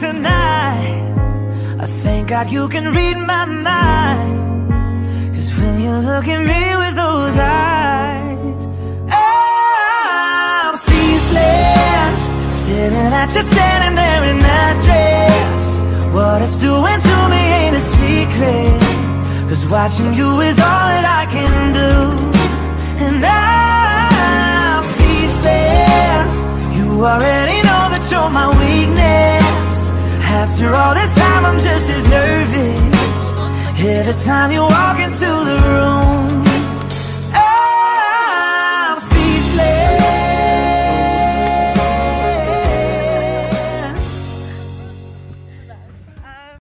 tonight. I thank God you can read my mind. Cause when you look at me with those eyes I'm speechless. Staring at you standing there in that dress. What it's doing to me ain't a secret. Cause watching you is all that I can do. And I'm speechless. You already all this time I'm just as nervous. Every time you walk into the room